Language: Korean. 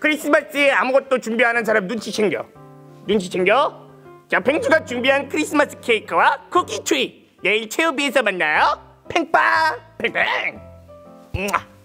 크리스마스에 아무것도 준비하는 사람 눈치 챙겨. 눈치 챙겨. 자, 팽주가 준비한 크리스마스 케이크와 쿠키 트리. 내일 체육비에서 만나요. 팽빵. 팽팽. 음. 아.